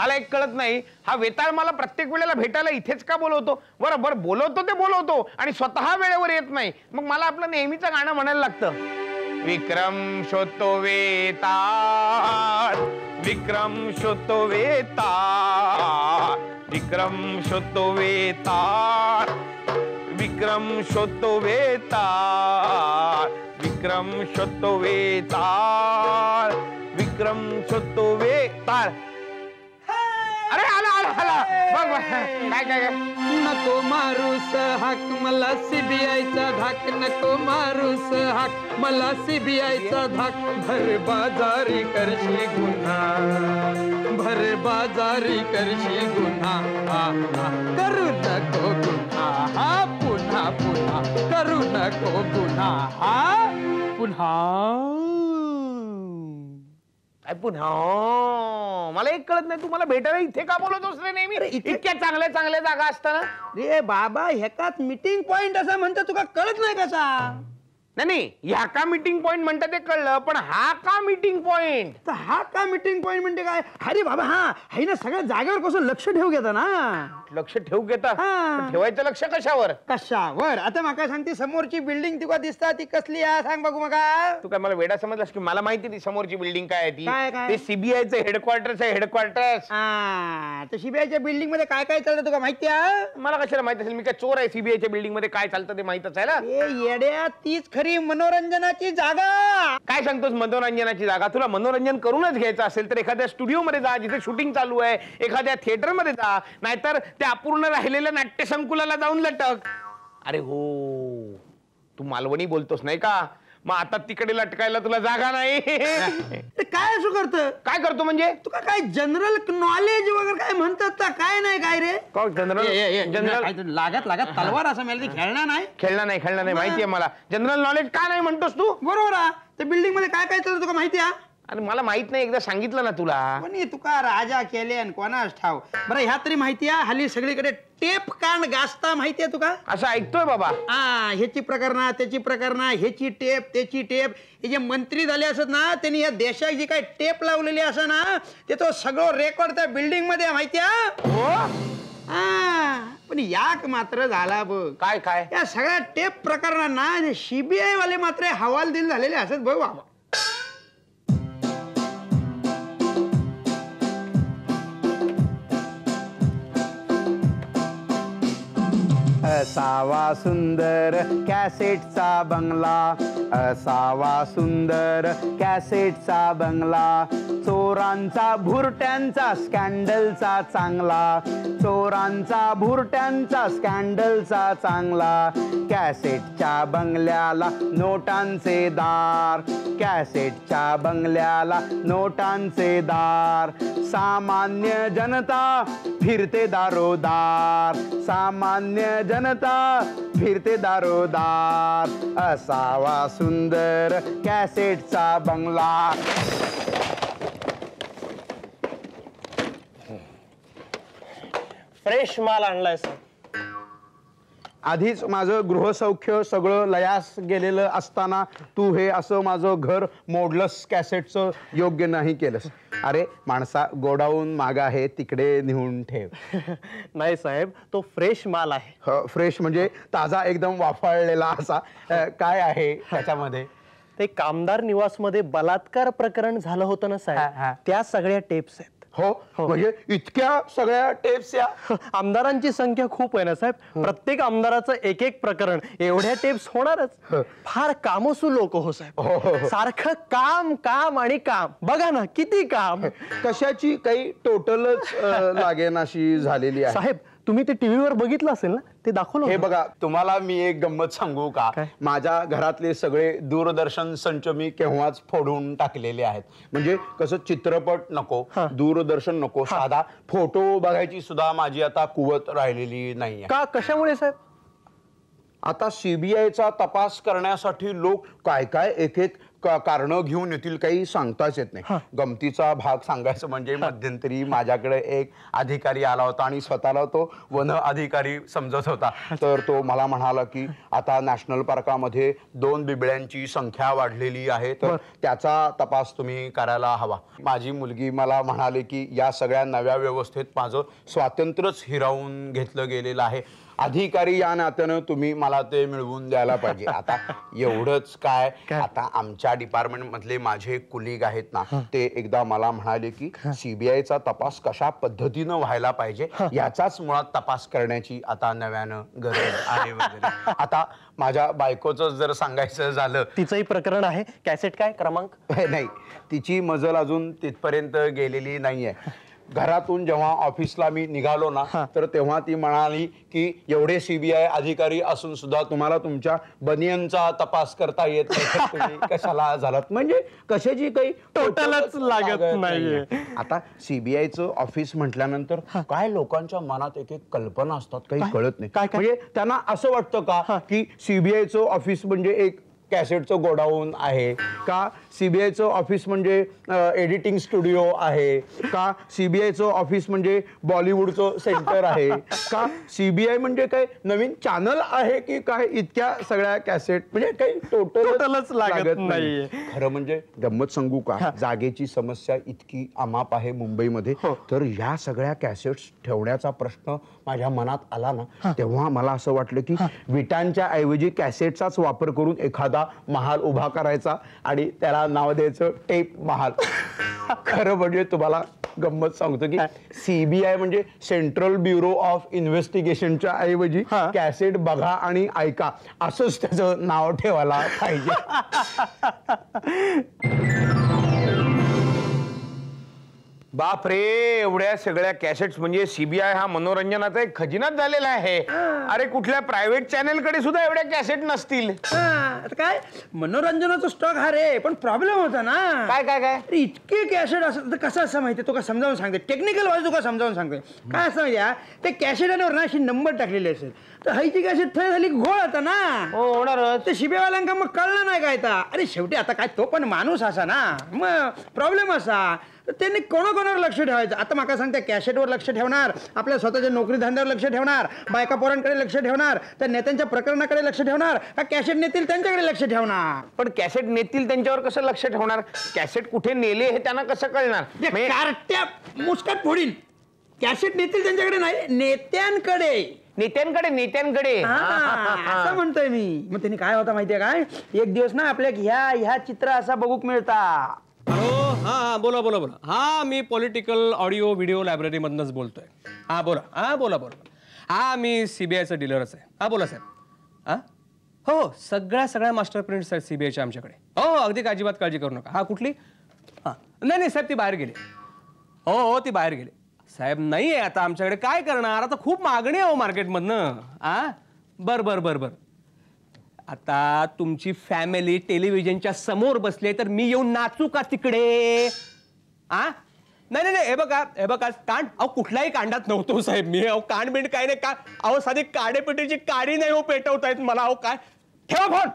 मला एक कळत नाही. हा वेताळ मला प्रत्येक वेळेला भेटायला इथेच का बोलवतो? बरं बरं बोलवतो ते बोलवतो आणि स्वतः वेळेवर येत नाही. मग मला आपलं नेहमीचं गाणं म्हणायला लागतं. विक्रम शोतो वेताळ. विक्रम शोतो वेताळ. विक्रम शोतो वेताळ. विक्रम शोतो वेताळ. विक्रम शोतो वेताळ. विक्रम शोतो वेताळ. आला बघ बघ. काय काय नको मारूस हाक मला सीबीआयचा धाक. नको मारूस हाक मला सीबीआयचा धाक. भर बाजारी करशी गुन्हा. भर बाजारी करशी गुन्हा. करू नको गुन्हा. हा पुन्हा पुन्हा. करू नको गुन्हा. हा पुन्हा. काय पुन्हा मला एक कळत नाही तू मला भेटायला इथे का बोलवतोस रे नेहमी? इतक्या चांगल्या चांगल्या जागा असताना. रे बाबा ह्याकात मीटिंग पॉइंट असं म्हणतो तुका कळत नाही कसा? नाही नाही ह्या का मीटिंग पॉइंट म्हणतात ते कळलं पण हा का मीटिंग पॉइंट तर हा का मीटिंग पॉइंट म्हणजे काय? अरे बाबा हा हाय ना सगळ्या जागेवर कसं लक्ष ठेवू घेता ना. लक्ष ठेवू घेता? हा. पण ठेवायचं लक्ष कशावर? कशावर? आता माका सांगते समोरची बिल्डिंग तुका दिसता ती कसली आहे? सांग बघू मका. तू काय मला वेडा समजलास की मला माहिती ती समोरची बिल्डिंग काय आहे ती? काय, काय? ते सीबीआयचं हेडक्वार्टर्स आहे हेडक्वार्टर्स हा तर सीबीआयच्या बिल्डिंगमध्ये काय काय चालतं तुका माहिती आहे? मला कशाला माहीत असेल? मी काय चोर आहे सीबीआयच्या बिल्डिंगमध्ये? काय चालतं ते माहीत असायला ए येड्या तीच खरी मनोरंजनाची जागा. काय सांगतोस मनोरंजनाची जागा? तुला मनोरंजन करूनच घ्यायचं असेल तर एखाद्या स्टुडिओ मध्ये जा जिथे शूटिंग चालू आहे. एखाद्या थिएटरमध्ये जा. नाहीतर त्या अपूर्ण राहिलेल्या नाट्य संकुलाला जाऊन लटक. अरे हो. तू मालवणी बोलतोस नाही का? मग आता तिकडे लटकायला तुला जागा नाही. काय असं करत? काय करतो म्हणजे? तुका काय जनरल नॉलेज वगैरे काय म्हणतात का? काय नाही काय रे? जनरल जनरल तू लागत लागत. तलवार असं मिळाली खेळणार नाही. खेळणार नाही खेळणार नाही. माहितीये मला. जनरल नॉलेज का नाही म्हणतोस तू? बरोबर आहे. त्या बिल्डिंगमध्ये काय काय चालतं तुका माहिती आहे अरे मला माहीत नाही. एकदा सांगितलं ना तुला. कोणी तुका राजा केले आणि कोणाच ठाव? बरं ह्या तरी माहिती आहे हल्ली सगळीकडे टेप कांड गाजता माहिती आहे तुका? असं ऐकतोय बाबा. हा ह्याची प्रकरणा त्याची प्रकरणा ह्याची टेप त्याची टेप. हे जे मंत्री झाले असत ना त्यांनी या देशात जी काही टेप लावलेली असं ना ते तो सगळं रेकॉर्ड त्या बिल्डिंगमध्ये आहे, माहिती आहे हो? हा पण याक मात्र झाला बघ. काय काय? या सगळ्या टेप प्रकरणांना सीबीआय वाले मात्र हवालदिल झालेले असत बघ बाबा. असावा सुंदर कॅसेटचा बंगला असावा सुंदर कॅसेटचा बंगला. चोरांचा भुरट्यांचा स्कॅन्डलचा चांगला. चोरांचा भुरट्यांचा स्कॅन्डलचा चांगला. कॅसेटच्या बंगल्याला नोटांचे दार. कॅसेटच्या बंगल्याला नोटांचे दार. सामान्य जनता फिरते दारोदार. सामान्य जनता फिरते दारोदार. असावा सुंदर कॅसेटचा बंगला. फ्रेश माल आणलाय सर. आधीच माझं गृहसौख्य सगळं लयास गेलेलं असताना तू हे असं माझं घर मोडलंस कॅसेटचं योग्य नाही केलंस. अरे माणसा गोडाऊन मागा आहे तिकडे नेऊन ठेव. नाही साहेब तो फ्रेश माल आहे. फ्रेश म्हणजे ताजा एकदम वाफाळलेला असा काय आहे त्याच्यामध्ये? ते कामदार निवासमध्ये बलात्कार प्रकरण झालं होतं ना हा, हा. साहेब त्या सगळ्या टेप्स आहेत. हो? म्हणजे इतक्या सगळ्या टेप्स या? आमदारांची संख्या खूप आहे ना साहेब? प्रत्येक आमदाराचं एक एक प्रकरण एवढ्या टेप्स होणारच. फार कामसू लोक हो हो, हो, साहेब हो. सारखं काम काम आणि काम. बघा ना किती काम. कशाची काही टोटलच लागेनाशी झालेली आहे? साहेब तुम्ही ते टीव्हीवर बघितलं असेल ना ते दाखवलं हे होतं. बघा तुम्हाला मी एक गंमत सांगू का काय? माझ्या घरातले सगळे दूरदर्शन संच मी केव्हाच फोडून टाकलेले आहेत म्हणजे कसं चित्रपट नको हा. दूरदर्शन नको साधा फोटो बघायची सुद्धा माझी आता कुवत राहिलेली नाहीये का कशामुळे साहेब आता सीबीआयचा तपास करण्यासाठी लोक काय काय एक एक कारण घेऊन येतील काही सांगताच येत नाही. गमतीचा भाग सांगायचं म्हणजे मध्यंतरी माझ्याकडे एक अधिकारी आला होता आणि स्वतःला तो वन अधिकारी समजत होता. तर तो मला म्हणाला की आता नॅशनल पार्कामध्ये दोन बिबळ्यांची संख्या वाढलेली आहे तर त्याचा तपास तुम्ही करायला हवा. माझी मुलगी मला म्हणाली की या सगळ्या नव्या व्यवस्थेत माझं स्वातंत्र्यच हिरावून घेतलं गेलेलं आहे. अधिकारी या नात्यानं तुम्ही मला ते मिळवून द्यायला पाहिजे. आता एवढंच काय? आता आमच्या डिपार्टमेंट मधले माझे कुलीग आहेत ना ते एकदा मला म्हणाले की सीबीआयचा तपास कशा पद्धतीनं व्हायला पाहिजे याचाच मुळात तपास करण्याची आता नव्यानं गरज आहे वगैरे. आता माझ्या बायकोचं जर सांगायचं झालं तिचंही प्रकरण आहे कॅसेट काय क्रमांक? नाही तिची मजल अजून तिथपर्यंत गेलेली नाहीये. घरातून जेव्हा ऑफिसला मी निघालो ना तर तेव्हा ती म्हणाली की एवढे सीबीआय अधिकारी असून सुद्धा तुम्हाला तुमच्या बनियनचा तपास करता येत नाही. कशाला झालात? म्हणजे कशाची काही टोटलच लागत नाहीये. आता सीबीआयचं ऑफिस म्हटल्यानंतर काय लोकांच्या मनात एक एक कल्पना असतात काही कळत नाही? म्हणजे त्यांना असं वाटतं का की सीबीआयचं ऑफिस म्हणजे एक कॅसेटचं गोडाऊन आहे का सीबीआयचं ऑफिस म्हणजे एडिटिंग स्टुडिओ आहे का सीबीआयचं ऑफिस म्हणजे बॉलिवूडचं सेंटर आहे का सीबीआय म्हणजे काय नवीन चॅनल आहे की काय इतक्या सगळ्या कॅसेट म्हणजे काही टोटल टोटलच लागत नाहीये. खरं म्हणजे गंमत सांगू का? जागेची समस्या इतकी अमाप आहे मुंबईमध्ये. तर या सगळ्या कॅसेट्स ठेवण्याचा प्रश्न माझ्या मनात आला ना तेव्हा मला असं वाटलं की विटांच्या ऐवजी कॅसेटचाच वापर करून एखादा महाल उभा करायचा आणि त्याला नाव द्यायचं टेप महाल. खरं म्हणजे तुम्हाला गंमत सांगतो की सीबीआय म्हणजे सेंट्रल ब्युरो ऑफ इन्व्हेस्टिगेशनच्या ऐवजी कॅसेट बघा आणि ऐका. असंच त्याचं नाव ठेवायला पाहिजे. बाप रे एवढ्या सगळ्या कॅसेट्स म्हणजे सीबीआय हा मनोरंजनाचा एक खजिनाच झालेला आहे. अरे कुठल्या प्रायव्हेट चॅनेल कडे सुद्धा एवढ्या कॅसेट नसतील? आता काय? मनोरंजनाचा स्टॉक हा रे पण प्रॉब्लेम होता ना. काय काय काय? अरे इतके कॅसेट असत तर कसं असं माहिती तुका समजावून सांगते टेक्निकल वाईज तुका समजावून सांगते काय असं माहिती आहे, ते कॅसेटांवर ना अशी नंबर टाकलेले असेल. तर हायची कॅसेट थंय झाली की घोळ आता ना. हो होणारच. ते शिबेवाल्यांका मग कळलं नाही काय आता? अरे शेवटी आता काय तो पण माणूस असा ना. मग प्रॉब्लेम असा. तर त्यांनी कोणाकोणावर लक्ष ठेवायचं? आता माका सांगते कॅसेटवर लक्ष ठेवणार आपल्या स्वतःच्या नोकरी धंद्यावर लक्ष ठेवणार बायका पोरांकडे लक्ष ठेवणार त्या नेत्यांच्या प्रकरणाकडे लक्ष ठेवणार. का कॅसेट नेतील त्यांच्याकडे लक्ष ठेवणार? पण कॅसेट नेतील त्यांच्यावर कसं लक्ष ठेवणार? कॅसेट कुठे नेले हे त्यांना कसं कळणार? म्हणजे- कारट्या मुस्कात फोडील कॅसेट नेतील त्यांच्याकडे नाही नेत्यांकडे. नेत्यांकडे नेत्यांकडे. हा, असं म्हणतोय मी. मग त्यांनी काय होता माहितीये काय? एक दिवस ना आपल्या ह्या ह्या चित्र असा बघूक मिळता. हॅलो हा हा बोला बोला बोला. हा मी पॉलिटिकल ऑडिओ व्हिडिओ लायब्ररीमधनंच बोलतोय. हा बोला. हा बोला बोला. हा मी सीबीआयचा डीलरच आहे. हा बोला साहेब. हा? हो सगळ्या सगळ्या मास्टर प्रिंट्स आहेत सीबीआयच्या आमच्याकडे. हो हो अगदी अजिबात काळजी करू नका. हा कुठली? हा. नाही नाही साहेब ती बाहेर गेली. हो हो ती बाहेर गेली. साहेब नाही आहे आता आमच्याकडे. काय करणार? आता खूप मागणी आहे हो मार्केटमधनं. आ? बर बर बर बर. आता तुमची फॅमिली टेलिव्हिजनच्या समोर बसले तर मी येऊन नाचू का तिकडे? आ? नाही नाही नाही हे बघा हे बघा कांड अहो कुठल्याही कांडात नव्हतो साहेब मी अहो कांड बिंड काय नाही का अहो साधी काडेपेटीची काडी नाही हो पेटवतायत मला अहो काय ठेवा फोन.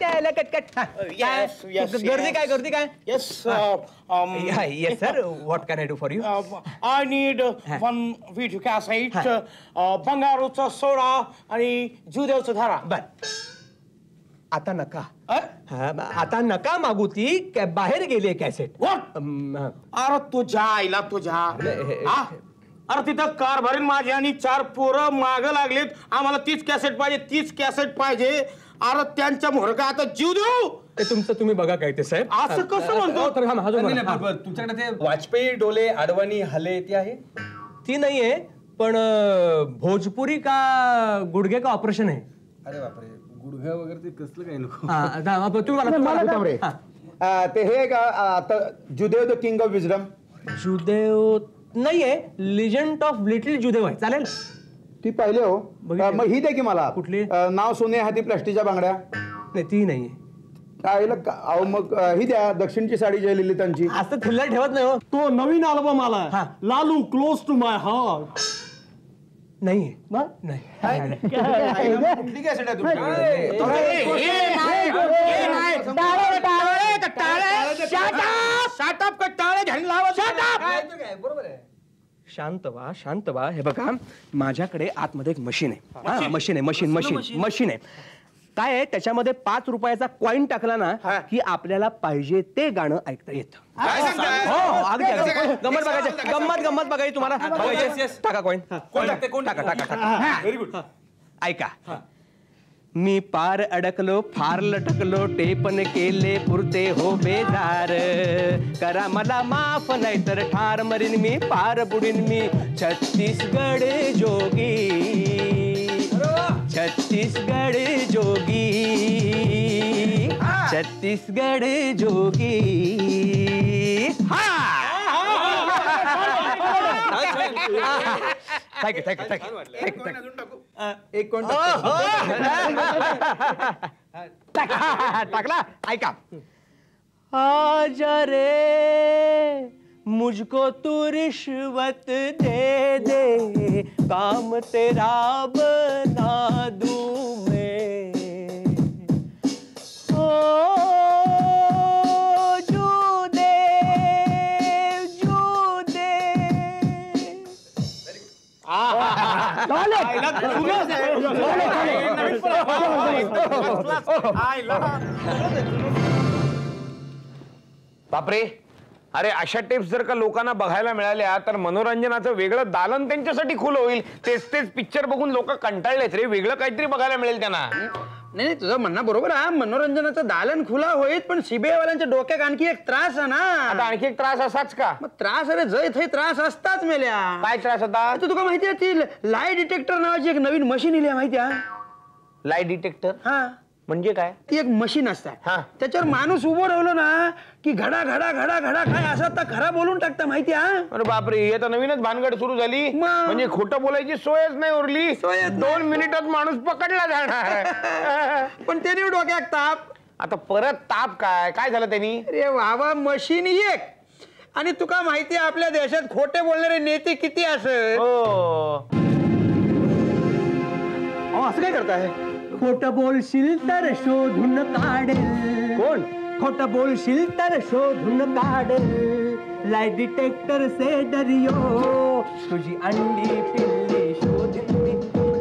त्याला कटकट हा, काय? Yes, yes, गर्दी yes. काय गर्दी काय? Yes, uh, um, yes sir what can I do for you uh, I need uh, one video cassette, uh, बंगारूचा सोडा आणि जुदेवचं धारा बर आता नका? हा, आता नका मागू ती कॅ- बाहेर गेली कॅसेट? अरे तुझ्या आईला तुझ्या. हा? अरे तिथं कार भरीन माझी आणि चार पोरं माग लागलेत. आम्हाला तीच कॅसेट पाहिजे तीच कॅसेट पाहिजे. अरे त्यांच्या मोहरका आता जीव देऊ? ते तुमचं तुम्ही बघा काय ते साहेब. असं कसं म्हणतो? हो, जो. तुमच्याकडे ते वाजपेयी डोले आडवाणी हले ते आहे? ती नाहीये पण भोजपुरी का गुडघे का ऑपरेशन आहे? अरे बापरे. गुडघा वगैरे ते कसलं काही नको? हा, मला मला. अं, ते हे का अं, आता Judev the king of wisdom. Judev नाहीये लिजंड ऑफ लिटिल जुदेव आहे. चालेल? ती पाहिले हो. बघितली. अं, मग ही दे की मला. कुठली? अं, नाव सोने हाती प्लास्टिकच्या बांगड्या. नाही ती नाहीये. आईला का- अहो मग अं, ही द्या दक्षिणची साडी जयलेली त्यांची. असं थिल्लर ठेवत नाही हो. तो नवीन अल्बम आलाय. हा. Lalu close to my heart नाही नाही शांत व्हा शांत व्हा हे बघा माझ्याकडे आतमध्ये एक मशीन आहे हा, मशीन आहे मशीन मशीन मशीन आहे काय आहे? त्याच्यामध्ये पाच रुपयाचा कॉईन टाकला ना की आपल्याला पाहिजे ते गाणं ऐकता येतं. हो हो, अगदी अगदी. गंमत बघायची गंमत गंमत बघायची तुम्हाला. बघायची? टाका कॉईन टाका टाका टाका. व्हेरी गुड ऐका. मी पार अडकलो फार लटकलो टेपन केले पुरते हो बेजार. करा मला माफ नाही तर ठार मरीन मी पार बुडीन मी. छत्तीसगड जोगी. छत्तीसगड जोगी. छत्तीसगड जोगी हा। थँक्यू थँक्यू थँक्यू थँक्यू टाकला ऐका आजा रे मुझको तू रिश्वत दे दे काम तेरा बना दूं। बापरे. अरे अशा टिप्स जर का लोकांना बघायला मिळाल्या तर मनोरंजनाचं वेगळं दालन त्यांच्यासाठी खुलं होईल. तेच तेच पिक्चर बघून लोक कंटाळलेत रे. वेगळं काहीतरी बघायला मिळेल त्यांना. नाही नाही तुझं म्हणणं बरोबर आहे. मनोरंजनाचं दालन खुला होईल पण सीबीआय डोक्यात आणखी एक त्रास आहे आता ना आणखी एक त्रास असाच का? मग त्रास अरे जय थे त्रास असताच मेल्या. काय त्रास होता? आता तुका माहिती आहे ती लाय डिटेक्टर नावाची एक नवीन मशीन इली आहे माहिती आहे? Light detector? हा. म्हणजे काय? ती एक मशीन असते. हा. त्याच्यावर माणूस उभं राहिलो ना की घडा घडा घडा घडा काय असं तर खरा बोलून टाकता माहिती आहे अरे बापरे हे तर नवीनच भानगड सुरू झाली. मग? म्हणजे खोटं बोलायची सोयच नाही उरली. सोयच नाही. दोन मिनिटात माणूस पकडला जाणार. पण त्याने डोक्यात ताप. आता परत ताप काय? काय झालं त्यांनी? अरे वावा मशीन एक. आणि तुका माहिती आहे आपल्या देशात खोटे बोलणारे नेते किती असत? हो. असं काय करताय? खोट बोलशील तर शोधून काढेल. कोण? खोट बोलशील तर शोधून काढेल. लाय डिटेक्टर से डरियो. तुझी अंडी पिल्ली शोधीन मी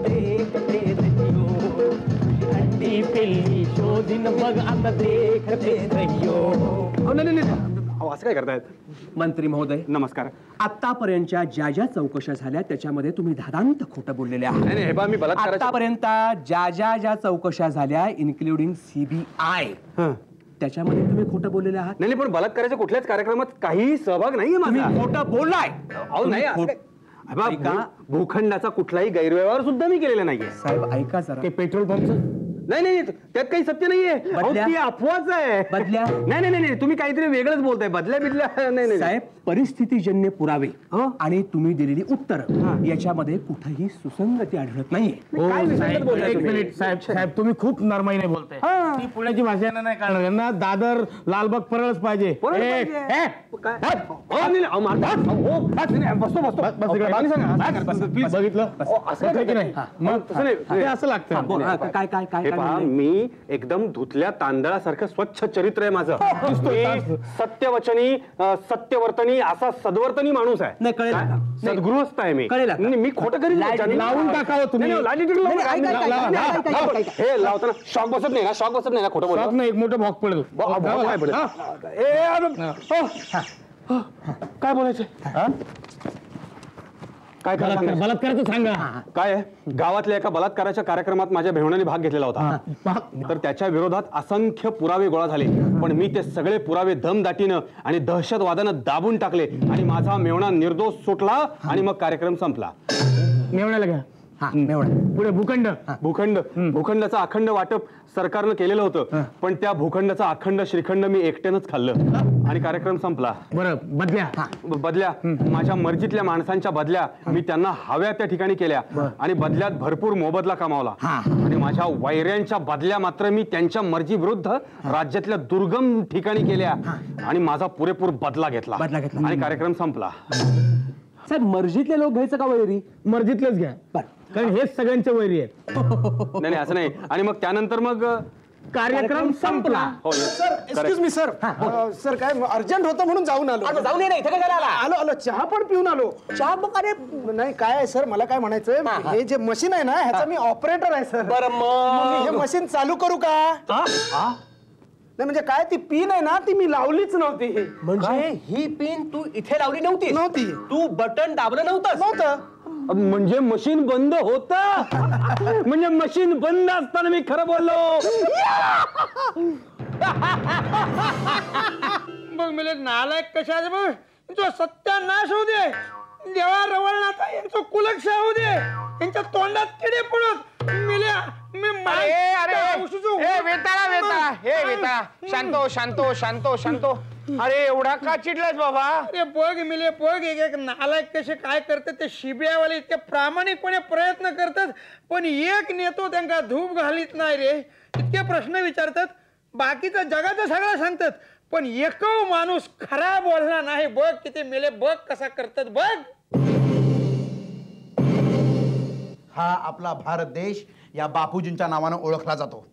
देखते रहियो. तुझी अंडी पिल्ली शोधीन बघ आता देखते रहियो. नाही नाही. अहो, असं काय करतायत? मंत्री महोदय. नमस्कार. आतापर्यंतच्या ज्या ज्या चौकशा झाल्या त्याच्यामध्ये तुम्ही धादांत खोटं बोललेले आहात. नाही नाही हे बा मी बलात्काराची आतापर्यंत ज्या ज्या ज्या चौकशा झाल्या इन्क्लुडिंग सीबीआय हं. त्याच्यामध्ये तुम्ही खोटं बोललेले आहात. नाही नाही, पण बलात्काराच्या कुठल्याच कार्यक्रमात काही सहभाग नाहीये तुम्ही माझा. खोटं बोललाय. अहो नाही असं काय- हे बा, ऐका. भू- भूखंडाचा कुठलाही गैरव्यवहार सुद्धा मी केलेला नाहीये. साहेब ऐका जरा. पेट्रोल पंपचं? नाही नाही त्यात काही सत्य नाहीये बदल्या? अफवाच आहे बदल्या? नाही नाही नाही नाही, तुम्ही काहीतरी वेगळंच बोलताय बदल्या बिदल्या नाही, नाही साहेब परिस्थितीजन्य पुरावे हो. आणि तुम्ही दिलेली उत्तर. याच्यामध्ये कुठेही सुसंगती आढळत नाहीये. काय विसंगत बोलताय एक तुम्ही? मिनिट साहेब साहेब तुम्ही खूप नरमाईने बोलताय. ती पुण्याची भाषा नाही कळणार. यांना दादर लालबाग परळच पाहिजे. बघितलं? असं होतंय की काय नाही? हा. मग तसं नाही. ते असं लागतं. बोल, हा, काय काय काय हे? मी एकदम धुतल्या तांदळासारखं स्वच्छ चरित्र आहे माझं. मी सत्यवचनी अं, सत्यवर्तनी असा सद्वर्तनी माणूस आहे नाही, कळेल. सद्गृहस्थ आहे मी कळेल आता. नाही, मी खोटं करीन त्याच्याने. लावून टाकावं तुम्ही. नाही, नाही, लाइट इकडे लावून नाही, नाही, टाका. ऐका, ऐका, लावा, ऐका, लावा. ऐका, ऐका, हे लावताना शॉक बसत नाही ना शॉक बसत नाही ना खोटं बोलतो नाही एक मोठं भॉक पडेल. काय बोलायचं काय काय बलात्कार? बलात्काराचं सांगा. काय आहे? गावातल्या एका बलात्काराच्या कार्यक्रमात माझ्या भेवण्याने भाग घेतलेला होता. तर त्याच्या विरोधात असंख्य पुरावे गोळा झाले. पण मी ते सगळे पुरावे दमदाटीनं आणि दहशतवादानं दाबून टाकले आणि माझा मेवणा निर्दोष सुटला आणि मग कार्यक्रम संपला. मेवण्याला घ्या. हा पुढे भूखंड. भूखंड. भूखंडाचं अखंड वाटप सरकारनं केलेलं होतं. पण त्या भूखंडाचं अखंड श्रीखंड मी एकट्यानंच खाल्लं. आणि कार्यक्रम संपला. बरं बदल्या. ब- बदल्या. माझ्या मर्जीतल्या माणसांच्या बदल्या मी त्यांना हव्या त्या ठिकाणी केल्या. आणि बदल्यात भरपूर मोबदला कमावला. आणि माझ्या वैऱ्यांच्या बदल्या मात्र मी त्यांच्या मर्जी विरुद्ध राज्यातल्या दुर्गम ठिकाणी केल्या. आणि माझा पुरेपूर बदला घेतला. बदला घेतला. आणि कार्यक्रम संपला. साहेब मर्जीतले लोक घ्यायचं का वैरी? मर्जीतलेच घ्या. कारण हेच सगळ्यांचे वैरी आहेत. नाही नाही असं नाही. आणि मग त्यानंतर मग कार्यक्रम संपला. हो sir excuse me sir sir काय अर्जंट होतं म्हणून जाऊन आलो. जाऊन ये इथे काय आलो आलो. चहा पण पिऊन आलो. चहा मग अरे नाही काय आहे सर मला काय म्हणायचंय? हे जे मशीन आहे ना ह्याचा मी ऑपरेटर आहे सर बरं मग हे मशीन चालू करू का? नाही म्हणजे काय ती पिन आहे ना ती मी लावलीच नव्हती. म्हणजे? ही पिन तू इथे लावली नव्हती नव्हती. तू बटन दाबलं नव्हतं नव्हतं. म्हणजे मशीन बंद होत. म्हणजे मशीन बंद असताना मी खरं बोललो. मग मिले नालायक कशाचे बघ? जो सत्यानाश होऊ दे देवा रवळनाथा यांचं कुलक्ष होऊ दे. यांच्या तोंडात किडे पडत मिल्या मी मा- अरे अरे. औषधं हे वेताळा वेताळा. हे वेताळा. शांतो शांतो शांतो शांतो. अरे एवढा का चिडलास बाबा? अरे बघ मिले बघ एक एक नालायक कसे काय करतात. ते CBI वाले इतके प्रामाणिकपणे प्रयत्न करतात पण एक नेतो त्यांना धूप घालीत नाही रे. इतके प्रश्न विचारतात. बाकीचं जगाचं सगळं सांगतात. पण एक माणूस खरा बोलला नाही. बघ किती मेले बघ कसा करतात. बघ. हा आपला भारत देश या बापूजींच्या नावानं ओळखला जातो.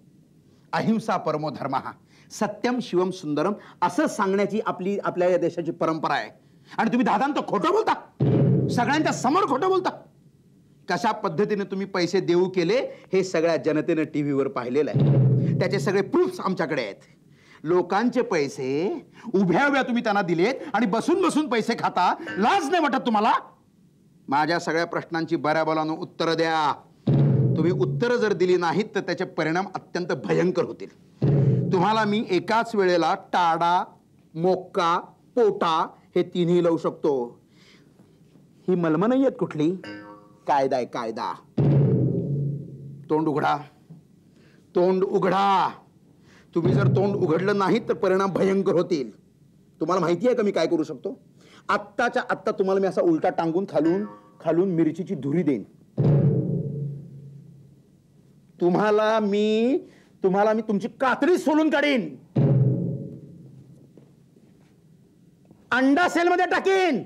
अहिंसा परमो धर्म हा. सत्यम शिवम सुंदरम असं सांगण्याची आपली आपल्या या देशाची परंपरा आहे. आणि तुम्ही दादांत खोटं बोलता. सगळ्यांच्या समोर खोटं बोलता. कशा पद्धतीने तुम्ही पैसे देऊ केले हे सगळ्या जनतेनं टी व्हीवर पाहिलेलं आहे. त्याचे सगळे प्रूफ्स आमच्याकडे आहेत. लोकांचे पैसे उभ्या उभ्या तुम्ही त्यांना दिलेत आणि बसून बसून पैसे खाता. लाज नाही वाटत तुम्हाला? माझ्या सगळ्या प्रश्नांची बऱ्या बोलानं उत्तरं द्या. तुम्ही उत्तरं जर दिली नाहीत तर त्याचे परिणाम अत्यंत भयंकर होतील. तुम्हाला मी एकाच वेळेला टाडा मोक्का पोटा हे तिन्ही लावू शकतो. ही मलम नाही आहेत कुठली? कायदा आहे कायदा. तोंड उघडा. तोंड उघडा. तुम्ही जर तोंड उघडलं नाही तर परिणाम भयंकर होतील. तुम्हाला माहिती आहे का मी काय करू शकतो? आत्ताच्या आत्ता तुम्हाला मी असा उलटा टांगून खालून खालून मिरचीची धुरी देईन. तुम्हाला मी तुम्हाला मी तुमची कातडी सोलून काढीन. अंडा सेल मध्ये टाकीन.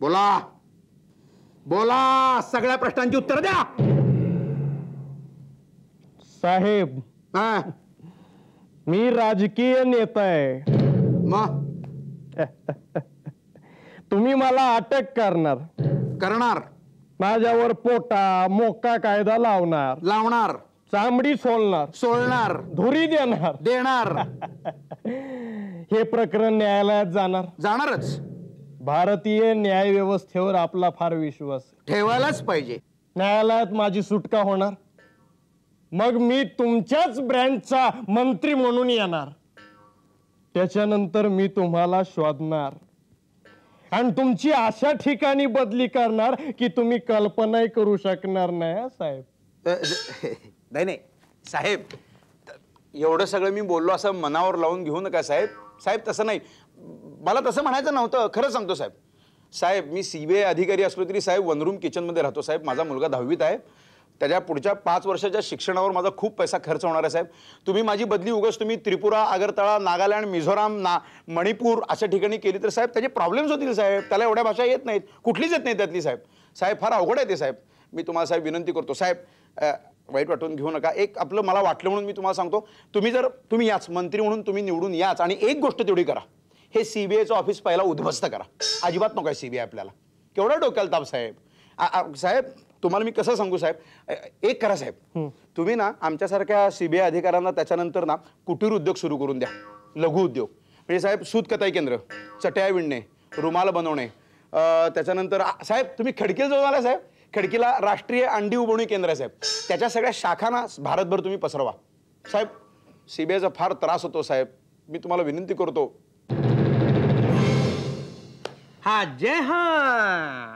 बोला. बोला सगळ्या प्रश्नांची उत्तर द्या. साहेब. हा. मी राजकीय नेता आहे. मग? तुम्ही मला अटक करणार. करणार. माझ्यावर पोटा मोका कायदा लावणार. लावणार. चांबडी सोलणार. सोलणार. धुरी देणार. देणार. हे प्रकरण न्यायालयात जाणार. जाणारच. भारतीय न्याय व्यवस्थेवर आपला फार विश्वास. आहे. ठेवायलाच पाहिजे. न्यायालयात माझी सुटका होणार. मग मी तुमच्याच ब्रँडचा मंत्री म्हणून येणार. त्याच्यानंतर मी तुम्हाला शोधणार. आणि तुमची अशा ठिकाणी बदली करणार की तुम्ही कल्पनाही करू शकणार नाही साहेब? नाही नाही. साहेब त- एवढं सगळं मी बोललो असं मनावर लावून घेऊ नका साहेब. साहेब तसं नाही. मला तसं म्हणायचं नव्हतं. खरं सांगतो साहेब. साहेब मी सीबीआय अधिकारी असलो तरी साहेब वनरूम किचनमध्ये राहतो साहेब. माझा मुलगा दहावीत आहे. त्याच्या पुढच्या पाच वर्षाच्या शिक्षणावर माझा खूप पैसा खर्च होणार आहे साहेब. तुम्ही माझी बदली उगाच तुम्ही त्रिपुरा आगरतळा नागालँड मिझोराम ना मणिपूर अशा ठिकाणी केली तर साहेब त्याचे प्रॉब्लेम्स होतील साहेब. त्याला एवढ्या भाषा येत नाहीत. कुठलीच येत नाही त्यातली साहेब. साहेब फार अवघड आहे ते साहेब. मी तुम्हाला साहेब विनंती करतो. साहेब वाईट वाटून घेऊ नका. एक आपलं मला वाटलं म्हणून मी तुम्हाला सांगतो. तुम्ही जर तुम्ही याच मंत्री म्हणून तुम्ही निवडून याच आणि एक गोष्ट तेवढी करा. हे सीबीआयचं ऑफिस पहिला उद्ध्वस्त करा. अजिबात नको आहे सीबीआय आपल्याला. केवढा डोक्याला ताप साहेब? साहेब तुम्हाला मी कसं सांगू साहेब? एक करा साहेब. तुम्ही ना आमच्यासारख्या सीबीआय अधिकाऱ्यांना त्याच्यानंतर ना कुटीर उद्योग सुरू करून द्या. लघु उद्योग. म्हणजे साहेब सूत कताई केंद्र चटया विणणे रुमाल बनवणे त्याच्यानंतर साहेब तुम्ही खडकीला जवळ आला साहेब? खडकीला राष्ट्रीय अंडी उबवणी केंद्र आहे साहेब. त्याच्या सगळ्या शाखांना भारतभर तुम्ही पसरवा. साहेब सीबीआयचा फार त्रास होतो साहेब. मी तुम्हाला विनंती करतो हा जय हा.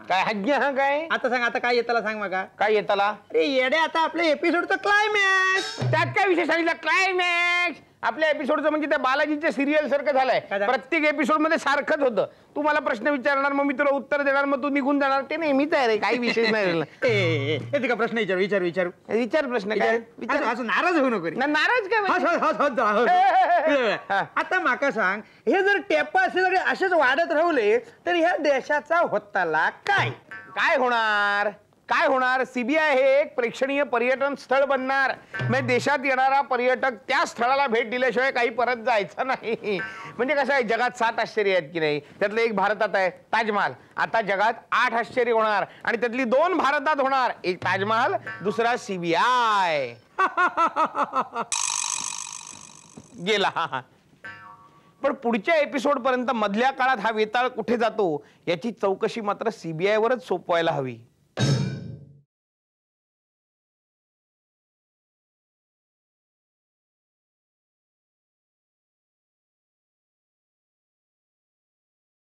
काय हज्ञ हा काय? आता सांग आता काय येताला सांग मगा काय येताला? अरे येडे आता आपल्या एपिसोडचं क्लायमॅक्स त्यात काय विषय सांगितलं? क्लायमॅक्स आपल्या एपिसोडचं म्हणजे त्या बालाजीच्या सिरियल सारखं झालंय. प्रत्येक एपिसोडमध्ये सारखंच होतं. तू मला प्रश्न विचारणार मग मी तुला उत्तर देणार मग तू निघून जाणार. ते नेहमीच आहे रे काही विशेष नाही राहिलं. ए, ए, ए, येते का प्रश्न विचार विचार विचार. विचार प्रश्न काय? विचार. असं- असं नाराज होऊ नको रे. ना- नाराज काय हस, म्हणजे? हस, हस, हस हस. हा. आता माका सांग हे जर टेप्पा असे जर असेच वाढत राहिले तर ह्या देशाचा होताला काय? काय होणार? काय होणार? सीबीआय हे एक प्रेक्षणीय पर्यटन स्थळ बनणार. म्हणजे देशात येणारा पर्यटक त्या स्थळाला भेट दिल्याशिवाय काही परत जायचं नाही. म्हणजे कसं आहे जगात सात आश्चर्य आहेत की नाही? त्यातलं एक भारतात आहे ताजमहाल. आता जगात आठ आश्चर्य होणार आणि त्यातली दोन भारतात होणार. एक ताजमहाल दुसरा सीबीआय गेला. पण पुढच्या एपिसोड पर्यंत मधल्या काळात हा वेताळ कुठे जातो? याची चौकशी मात्र सीबीआय वरच सोपवायला हवी.